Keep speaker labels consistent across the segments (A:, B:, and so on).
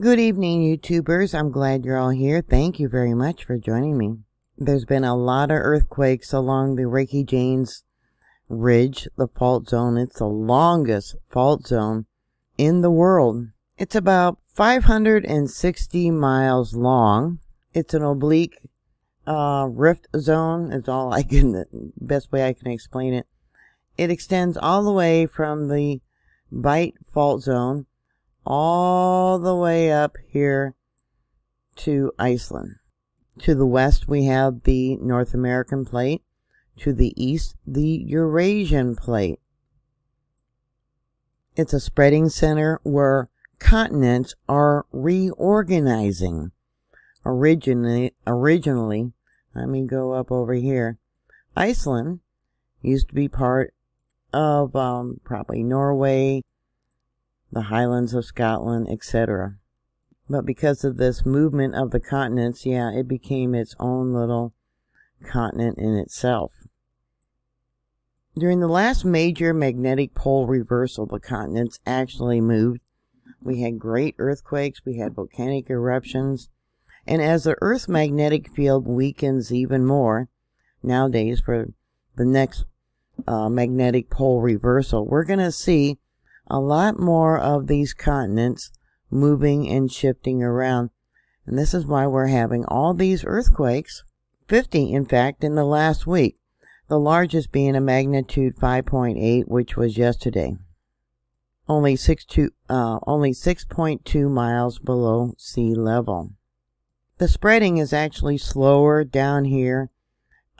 A: Good evening, YouTubers. I'm glad you're all here. Thank you very much for joining me. There's been a lot of earthquakes along the Reykjanes Ridge, the fault zone. It's the longest fault zone in the world. It's about 560 miles long. It's an oblique uh, rift zone is all I can, best way I can explain it. It extends all the way from the Bight fault zone all the way up here to Iceland. To the west, we have the North American plate. To the east, the Eurasian plate. It's a spreading center where continents are reorganizing. Originally, originally, let me go up over here. Iceland used to be part of um, probably Norway, the Highlands of Scotland, etc. But because of this movement of the continents, yeah, it became its own little continent in itself. During the last major magnetic pole reversal, the continents actually moved. We had great earthquakes, we had volcanic eruptions, and as the Earth's magnetic field weakens even more, nowadays for the next uh, magnetic pole reversal, we're going to see a lot more of these continents moving and shifting around. And this is why we're having all these earthquakes, 50 in fact, in the last week. The largest being a magnitude 5.8, which was yesterday. Only 6.2 uh, only 6.2 miles below sea level. The spreading is actually slower down here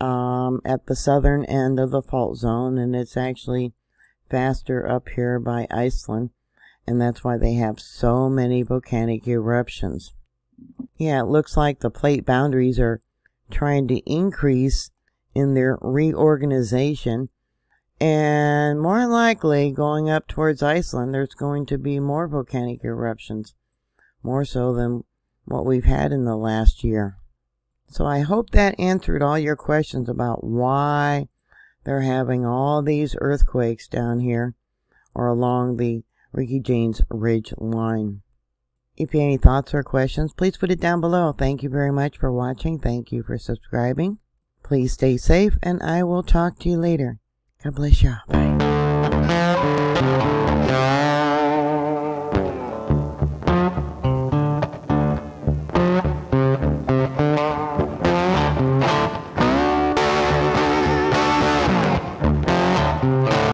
A: um, at the southern end of the fault zone, and it's actually faster up here by Iceland, and that's why they have so many volcanic eruptions. Yeah, it looks like the plate boundaries are trying to increase in their reorganization, and more likely going up towards Iceland, there's going to be more volcanic eruptions, more so than what we've had in the last year. So I hope that answered all your questions about why they're having all these earthquakes down here or along the Reykjanes Ridge line. If you have any thoughts or questions, please put it down below. Thank you very much for watching. Thank you for subscribing. Please stay safe, and I will talk to you later. God bless you. Bye.